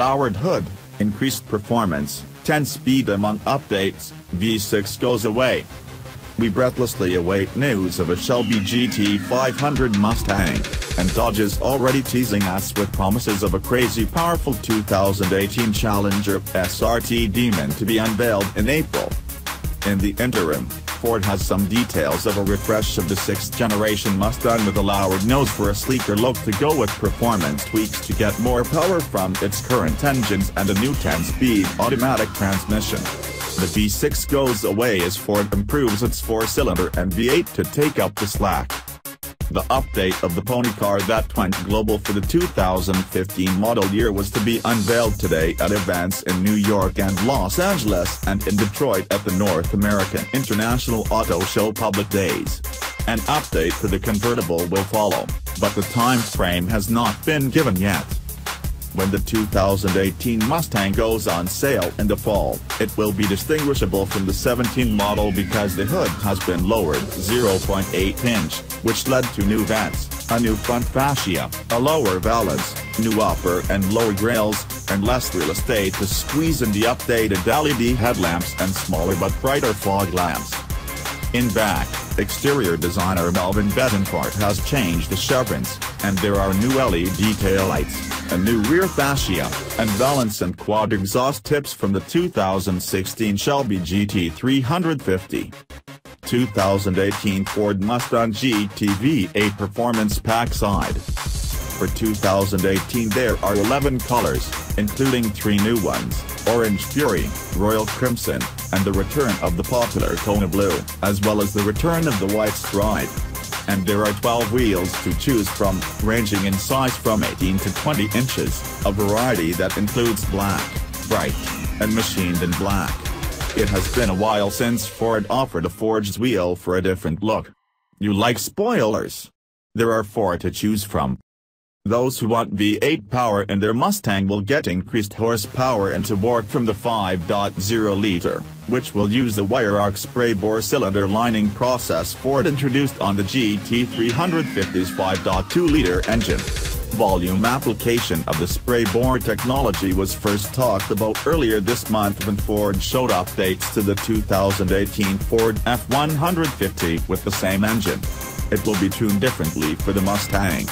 lowered hood, increased performance, 10 speed among updates, V6 goes away. We breathlessly await news of a Shelby GT500 Mustang, and Dodge is already teasing us with promises of a crazy powerful 2018 Challenger SRT Demon to be unveiled in April. In the interim, Ford has some details of a refresh of the 6th generation Mustang with a lowered nose for a sleeker look to go with performance tweaks to get more power from its current engines and a new 10-speed automatic transmission. The V6 goes away as Ford improves its four-cylinder and V8 to take up the slack. The update of the pony car that went global for the 2015 model year was to be unveiled today at events in New York and Los Angeles and in Detroit at the North American International Auto Show Public Days. An update for the convertible will follow, but the time frame has not been given yet. When the 2018 Mustang goes on sale in the fall, it will be distinguishable from the 17 model because the hood has been lowered 0.8 inch, which led to new vents, a new front fascia, a lower valance, new upper and lower grills, and less real estate to squeeze in the updated LED headlamps and smaller but brighter fog lamps. In back, exterior designer Melvin Betancourt has changed the chevrons, and there are new LED taillights, a new rear fascia, and valance and quad exhaust tips from the 2016 Shelby GT350. 2018 Ford Mustang GT V8 Performance Pack Side. For 2018 there are 11 colors, including three new ones, Orange Fury, Royal Crimson, and the return of the popular Kona Blue, as well as the return of the White Stripe. And there are 12 wheels to choose from, ranging in size from 18 to 20 inches, a variety that includes black, bright, and machined in black. It has been a while since Ford offered a forged wheel for a different look. You like spoilers? There are four to choose from. Those who want V8 power in their Mustang will get increased horsepower and torque from the 5.0-liter, which will use the wire arc spray bore cylinder lining process Ford introduced on the GT350's 5.2-liter engine. Volume application of the spray bore technology was first talked about earlier this month when Ford showed updates to the 2018 Ford F-150 with the same engine. It will be tuned differently for the Mustang.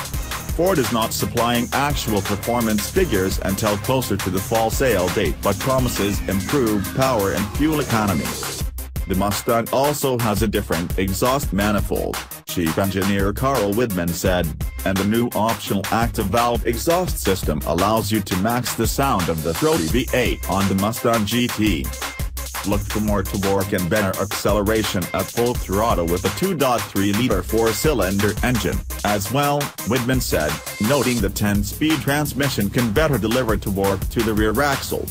Ford is not supplying actual performance figures until closer to the fall sale date but promises improved power and fuel economy. The Mustang also has a different exhaust manifold, Chief Engineer Carl Widmann said, and the new optional active valve exhaust system allows you to max the sound of the throaty V8 on the Mustang GT. Look for more torque and better acceleration at full throttle with a 2.3-liter four-cylinder engine, as well, Widmann said, noting the 10-speed transmission can better deliver torque to the rear axle.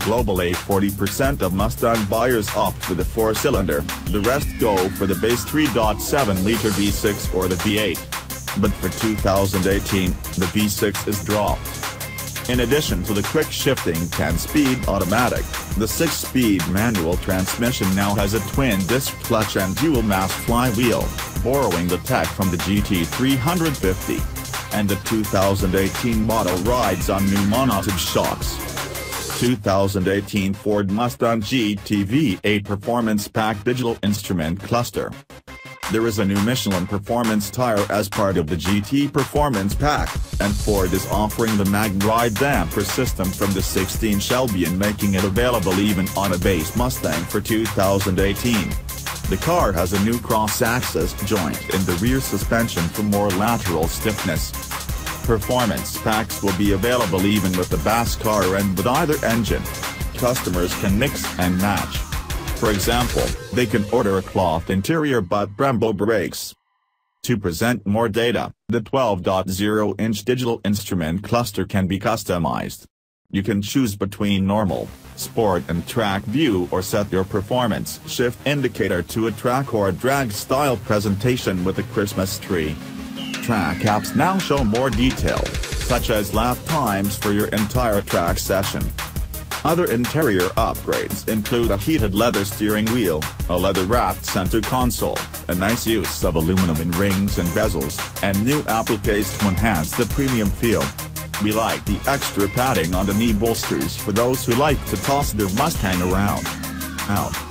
Globally 40% of Mustang buyers opt for the four-cylinder, the rest go for the base 3.7-liter V6 or the V8. But for 2018, the V6 is dropped. In addition to the quick-shifting 10-speed automatic, the 6-speed manual transmission now has a twin-disc clutch and dual-mass flywheel, borrowing the tech from the GT350. And the 2018 model rides on new mounted shocks. 2018 Ford Mustang GT V8 Performance Pack Digital Instrument Cluster. There is a new Michelin Performance tire as part of the GT Performance Pack, and Ford is offering the MagRide damper system from the 16 Shelby and making it available even on a base Mustang for 2018. The car has a new cross-axis joint in the rear suspension for more lateral stiffness. Performance packs will be available even with the base car and with either engine. Customers can mix and match. For example, they can order a cloth interior but Brembo brakes. To present more data, the 12.0-inch digital instrument cluster can be customized. You can choose between normal, sport and track view or set your performance shift indicator to a track or drag style presentation with a Christmas tree. Track apps now show more detail, such as lap times for your entire track session. Other interior upgrades include a heated leather steering wheel, a leather-wrapped center console, a nice use of aluminum in rings and bezels, and new appliques to enhance the premium feel. We like the extra padding on the knee bolsters for those who like to toss their Mustang around. Out.